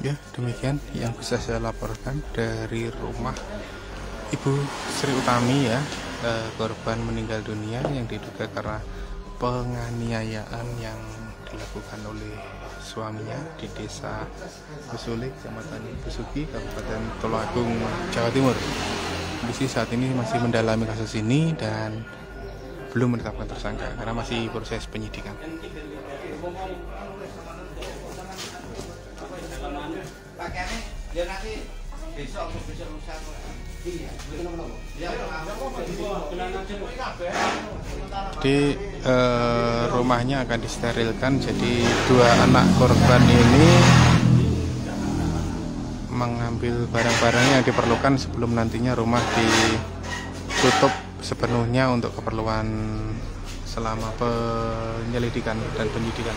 Ya, demikian yang bisa saya laporkan dari rumah Ibu Sri Utami ya, eh, korban meninggal dunia yang diduga karena penganiayaan yang dilakukan oleh suaminya di desa Besulik, Kecamatan Besuki, Kabupaten Tulungagung, Jawa Timur. Polisi saat ini masih mendalami kasus ini dan belum menetapkan tersangka karena masih proses penyidikan. Ya nanti besok atau besok lusa Di eh, rumahnya akan disterilkan, jadi dua anak korban ini mengambil barang-barang yang diperlukan sebelum nantinya rumah ditutup sepenuhnya untuk keperluan selama penyelidikan dan penyidikan.